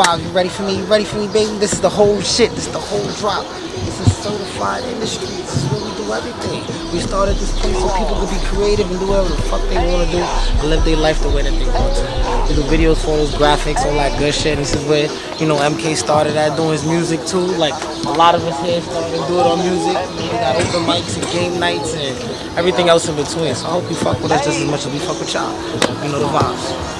You ready for me? You ready for me, baby? This is the whole shit. This is the whole drop. This is certified industry. This is where we do everything. We started this place so people could be creative and do whatever the fuck they want to do and live their life the way that they want to. We do videos, photos, graphics, all that good shit. And this is where, you know, MK started at doing his music too. Like, a lot of us here started to do it on music. We got open mics and game nights and everything else in between. So I hope you fuck with us just as much as we fuck with y'all. You know the vibes.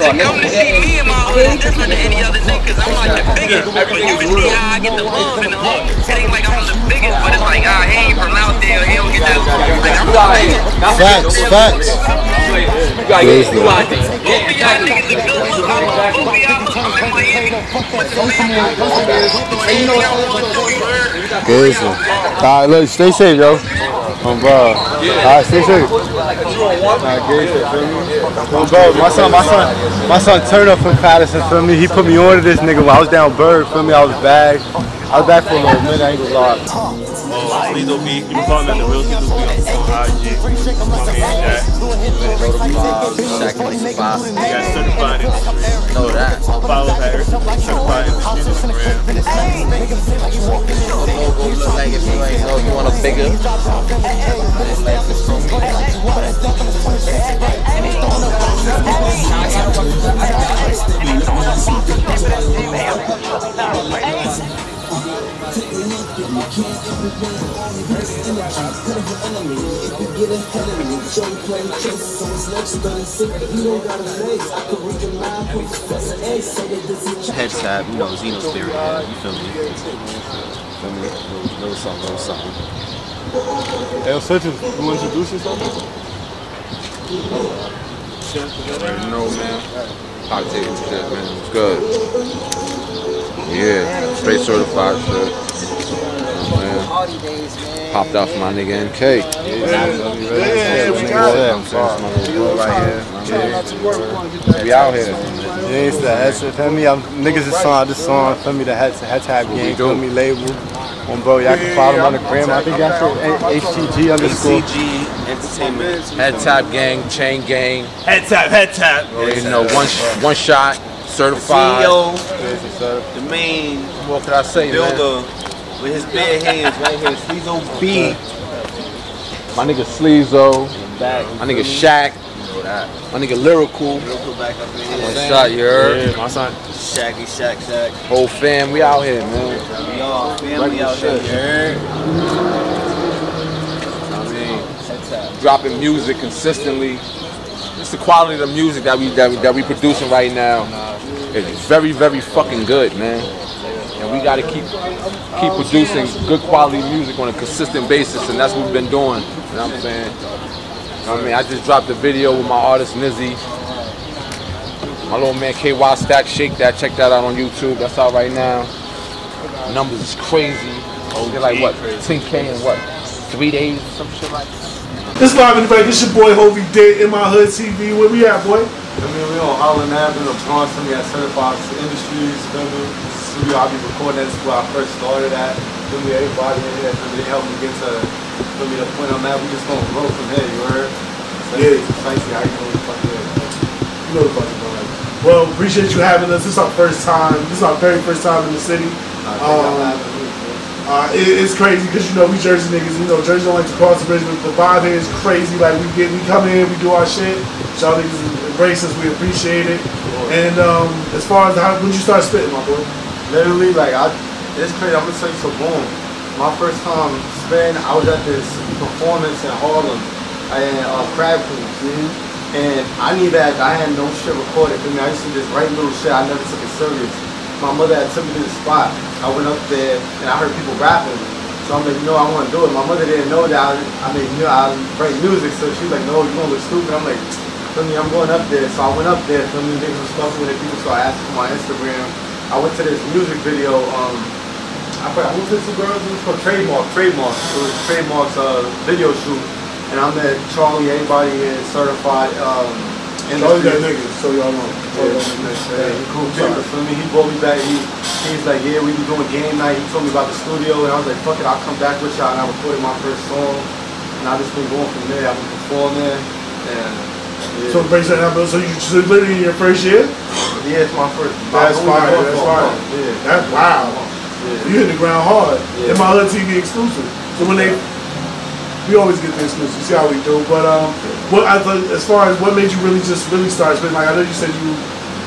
Come to see me in my hood different than any other niggas. I'm like the biggest. You can see how I get the love and the hook. It ain't like I'm the biggest, but it's like, ah, he ain't from out there. He don't get that. Like, I'm the biggest. Facts, facts. You gotta get you out there. Both of y'all niggas are good look. I'm both of y'all. I'm in Miami. What's the man? Anything y'all want to do, you heard? Good. All right, look, stay safe, yo. Um, bro. All right, stay safe. Nah, good shit, feel me? Um, bro, my son, my son, my son Turner from Paterson, feel me? He put me on to this nigga when I was down Bird, feel me? I was back. I was back for a little minute, I ain't gonna lie. Oh, Lizzo B. You can follow me at the real Lizzo B on, on IG. My man Jack. Shaq Mix Boss. We got certified industry. Know that. Follow her. Certified industry Instagram. Logo look like if you ain't know you want a bigger. Like this from me. Head tab, you know, Zeno spirit, yeah, uh, you feel me? Feel me? Little, little something, little something. Hey, yo, Sitches, you want to introduce yourself? Already know, man. Hot take shit, man. It's good. Yeah, straight certified shit. You know what I'm saying? Party days, man. Popped off my nigga NK. Yeah, yeah, we got it. I'm saying? It's my little boy right here. We out here. Yeah, it's the headset, feel me? I'm, niggas is on this song, feel me? The head, head tab gang, feel me? Label. Um, bro, y'all can follow him on the gram. I think that's it. HTG underscore. CG Entertainment. Head tap gang, chain gang. Head tap, head tap. You know, one sh- one shot, certified. CEO, the main What could I say, man? Builder with his bare hands right here, Sleezo B. My nigga Sleezo. My nigga Shaq. My nigga Lyrical. Local back up in One shot, you heard? Yeah, my son. Shaggy Shack Shack. Whole fam, we out here, man. We all family out shit. here. I mean, dropping music consistently. It's the quality of the music that we that we, that we producing right now. It's very very fucking good, man. And we got to keep keep producing good quality music on a consistent basis, and that's what we've been doing. You know what I'm saying? You know what I mean, I just dropped a video with my artist Nizzy. My little man KY Stack Shake that. Check that out on YouTube. That's out right now. Numbers is crazy. Oh, They're like what? 10K in what? Three days? Some shit like that. This live in the break. This your boy Hovey Dick in my hood TV. Where we at, boy? I mean, we on Holland Avenue, for me at Fox Industries, feel me? Studio I'll be recording, that's where I first started at. Feel me, everybody in here, feel me, they helped me get to, feel me, the point I'm at. We just gonna grow from here, you heard? So Yeah. it's precisely how you know the fuck it is. You know the fucking going. Well, appreciate you having us. This is our first time. This is our very first time in the city. I I'm Um, it, Uh, it, it's crazy because you know we Jersey niggas. You know Jersey don't like to cross the bridge, but the vibe here is crazy. Like we get, we come in, we do our shit. Y'all niggas embrace us. We appreciate it. And um, as far as how when you start spitting, my boy. Literally, like, I, it's crazy. I'm gonna tell you so boom. My first time spin, I was at this performance in Harlem and uh, Crab Cruise. And I need that. I had no shit recorded for me. I used to just write little shit. I never took it serious. My mother had took me to the spot. I went up there and I heard people rapping. So I'm like, you know, I want to do it. My mother didn't know that. I, I mean, you know, I write music. So she was like, no, you're gonna look stupid. I'm like, feel me, I'm going up there. So I went up there. Feel me, niggas was fucking with it. People started asking for my Instagram. I went to this music video. Um, I forgot who's the girls? It was called Trademark. Trademark. It was Trademark's uh, video shoot, and I met Charlie. Everybody is certified. Um, Charlie got industry- niggas, so y'all know. Yeah, yeah, he cool. You feel me? He brought me back. He, he's like, yeah, we be doing game night. He told me about the studio, and I was like, fuck it, I'll come back with y'all. And I recorded my first song, and I just been going from there. I've been performing, and yeah, So break that down, bro. So you so literally your first year? yeah it's my first. That's fire, that's fire. Yeah, That's wow. Yeah. You hit the ground hard. Yeah. And my hood TV exclusive. So when they, we always get the exclusive. See how we do. But um, what I as far as what made you really just really start spending? Like I know you said you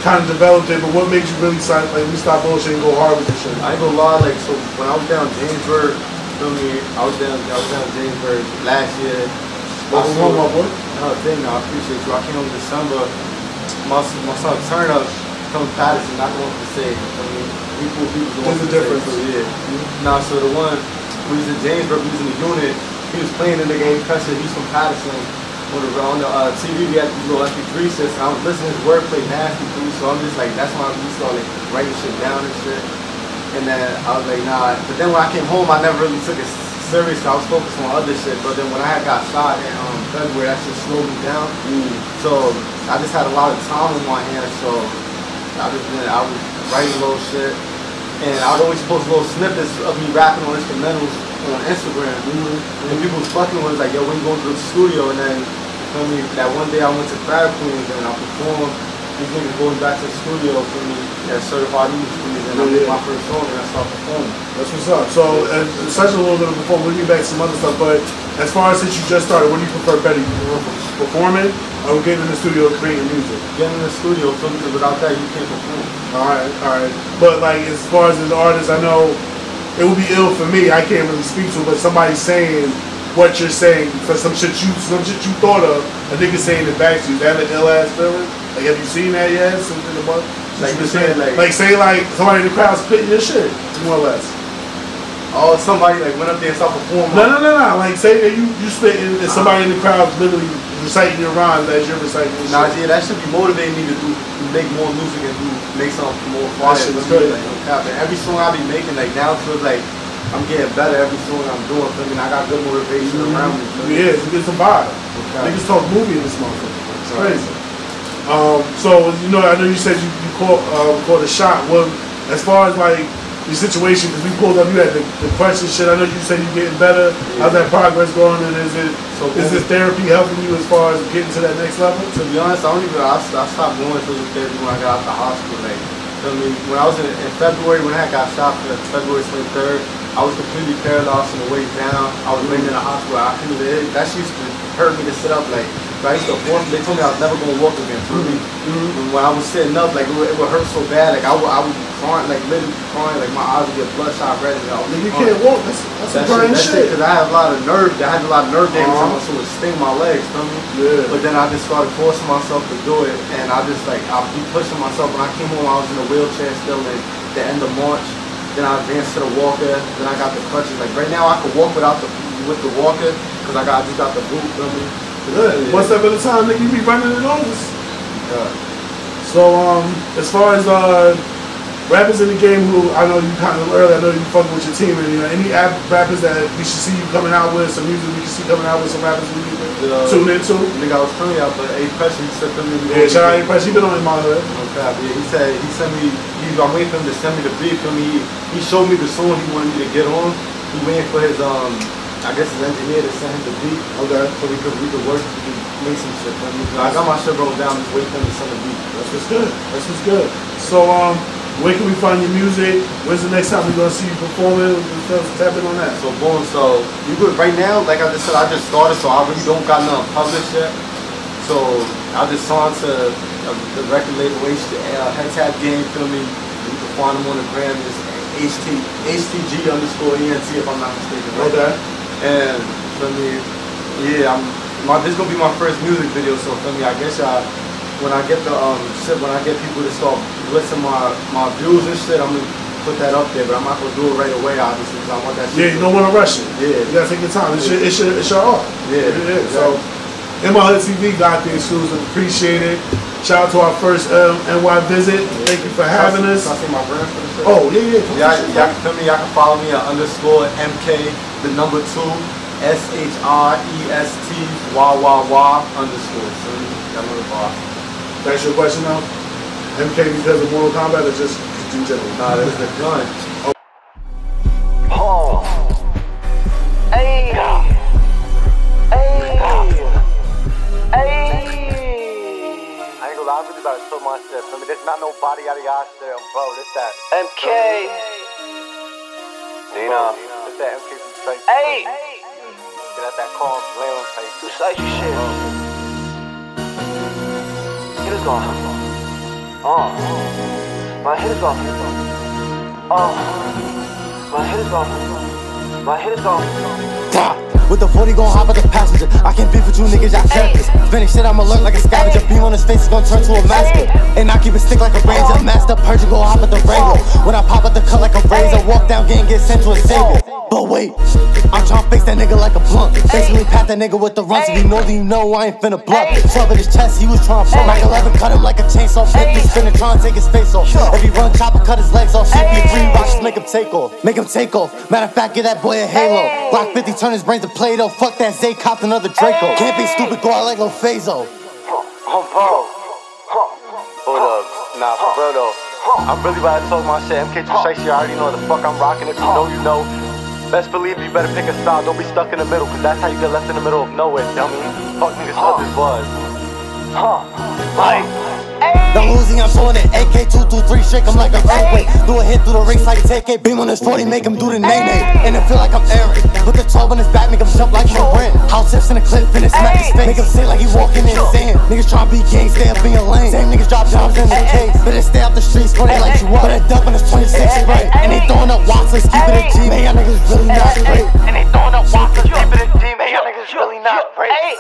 kind of developed it, but what made you really start like we stop bullshit and go hard with this shit? I go lie, like so when I was down in Jamesburg, feel me, I was down I was down in Jamesburg last year. I home, saw- my boy. No, thing, I appreciate you. I came home in December. My my son Turner from Paterson, not the one to say. I mean, people. the one There's a the difference. So, yeah. Nah, so the one who was in Jamesburg, he was in the unit. He was playing in the game. He's from Paterson. On the, on the uh, TV, we had these little MP3 sets. I was listening to his wordplay nasty too, so I'm just like, that's why started like, writing shit down and shit. And then I was like, nah. But then when I came home, I never really took it serious. I was focused on other shit. But then when I had got shot in um, February, that shit slowed me down. So I just had a lot of time on my hands. So I just been, I was writing little shit. And I would always post little snippets of me rapping on instrumentals on Instagram. And people was fucking with it, like, yo, when you going to the studio? And then, you feel me, that one day I went to Crab Queens and I performed. These niggas going back to the studio for me at Certified Music Queens. And I made my first song and I started performing. That's what's up. So, such a little bit of before we'll get back to some other stuff. But as far as since you just started, what do you prefer better? You prefer performing or getting in the studio creating music? Getting in the studio, feel me, 'cause without that, you can't perform. All right, all right. But like as far as an artist, I know it would be ill for me. I can't really speak to, it, but somebody saying what you're saying for some shit you some shit you thought of, a nigga saying it back to you. Is that an ill ass feeling? Like have you seen that yet? Something about Like you're saying, like- like say like somebody in the crowd's spitting your shit, more or less. Oh, somebody like went up there and started performing. No, no, no, no. Like say that you you spitting and somebody in the crowd literally reciting your rhymes as you're reciting your Nah, shit. yeah, that should be motivating me to do, to make more music and do, make something more fire. shit is good. Like, no every song I be making, like now feels like I'm getting better every song I'm doing. I mean, I got good motivation around me. feel? Yeah, it's, it's a vibe. Okay. Niggas talk movie in this motherfucker. It's crazy. Um, so you know, I know you said you, you caught uh, caught a shot. Well, as far as like your situation, because we pulled up, you had the, the question shit. I know you said you're getting better. How's that progress going? And is it So is this therapy helping you as far as getting to that next level? To be honest, I don't even. I, I stopped going to the therapy when I got out the hospital. Like, I mean, When I was in, in February, when I got shot for February 23rd, I was completely paralyzed from the waist down. I was laying in the hospital. I couldn't. That shit used to hurt me to sit up. Like, I used to force. They told me I was never gonna walk again. Feel me? And when I was sitting up, like it would, it would hurt so bad. Like I would, I would be crying, like literally crying. Like my eyes would get bloodshot red. And I was you can't walk. That's, that's some That shit, crying that shit, shit. because I have a lot of nerve, I had a lot of nerve damage, Uh-huh. so it would sting my legs, feel me? Yeah. But then I just started forcing myself to do it, and I just like, I be pushing myself. When I came home, I was in a wheelchair still in the end of March. Then I advanced to the walker, then I got the crutches. Like right now, I could walk without the, with the walker, because I got, I just got the boot, feel me? Good. One step at a time, nigga. You be running it over. Yeah. So, um, as far as uh, rappers in the game who I know you kind of early, I know you fucking with your team, and you know any app rappers that we should see you coming out with, some music we can see coming out with, some rappers we need to Uh, tune into. Nigga, I was telling y'all, but A Pressure, he said to me, Yeah, shout out Impress. He been on in my hood. No crap, yeah. He said he sent me. He, I'm waiting for him to send me the beat. For me, he, he showed me the song he wanted me to get on. He waiting for his um, I guess his engineer to send him the beat. Okay. So we could we could work, we could make some shit. For me. I got my shit rolled down. Just wait for him to send the beat. That's what's good. That's what's good. So, um, where can we find your music? When's the next time we're gonna see you performing? Let's tap in on that. So boom. So you good right now? Like I just said, I just started, so I really don't got nothing published yet. So I just signed to uh, the record label H uh, Head Tap Gang. Feel me? You can find them on the gram. It's HT HTG underscore ENT if I'm not mistaken. Right? Okay. And for me, yeah, I'm my this gonna be my first music video, so for me, I guess I when I get the um shit, when I get people to start listening my my views and shit, I'm gonna put that up there, but I'm not gonna do it right away, obviously, because I want that Yeah, you don't want to rush it. Yeah. You gotta take your time. It's your, it's your, it's your art. Yeah, It is. So, In My Hood TV got these shoes appreciate it. Shout out to our first um, NY visit. Thank you for having us. I say my brand for the shit? Oh, yeah, yeah. Y'all, y'all can me. Y'all can follow me at underscore MK, the number two, S H R E S T, wah wah wah underscore. Feel me? Y'all know the bar. That's your question now? MK because of Mortal Kombat or just, just in general? Nah, that's the gun. Oh. Hey. Hey. Hey. I ain't gonna lie, I really about to show my shit. Feel me? There's not no body out of y'all there, bro. This that. MK. Dina. This that MK from Straight. Hey. Get out that calm, blam face. Two sides you shit. Hit uh-huh. is gone. Oh. Uh-huh. My hit is gone. Oh. My hit is off. My hit is gone. With the 40 gon' hop at the passenger. I can't beef with you niggas, y'all characters. Finish shit, I'm alert like a scavenger. Beam on his face is gon' turn to a masker. And I keep it stick like a ranger. Master purge, go hop at the Wrangler. When I pop at the cut like a razor, walk down, gang, get sent to a savior. But wait, I'm tryna fix that nigga like a blunt. Basically, pat that nigga with the runs. If you know, then you know I ain't finna bluff. Shove at his chest, he was tryna fuck. Mac 11 cut him like a chainsaw. 50 spinning, tryna take his face off. If he run, chopper, cut his legs off. Shit, be three rocks, make him take off. Make him take off. Matter of fact, give that boy a halo. Block 50, turn his brains to Play Doh. Fuck that Zay, copped another Draco. Can't be stupid, go out like Lil Fazo. Hum, bro. Hold up. Nah, for real though. I'm really about to talk my shit. MK too sexy, I already know the fuck I'm rocking. If you know, you know. Best believe you better pick a style. Don't be stuck in the middle, cause that's how you get left in the middle of nowhere, dummy. Fuck niggas thought this was. Huh. Like. The Uzi, I'm pulling it AK 223, shake him like an earthquake. Do a hit through the race like TK. Beam on his 40, make him do the nay nay. And it feel like I'm Aaron. Put the 12 on his back, make him jump like he'll rent. House tips in the clip, finish smack his face. Make him sit like he walking in sand. Niggas tryna be gang, stay up in your lane. Same niggas drop jobs in the case. Better stay out the streets, They like you up. Put a duck on his 26 spray. And they throwing up watts, let's keep it a G. Man, y'all niggas really not straight. And they throwing up walkers, keep it a G, man. Y'all niggas really not great.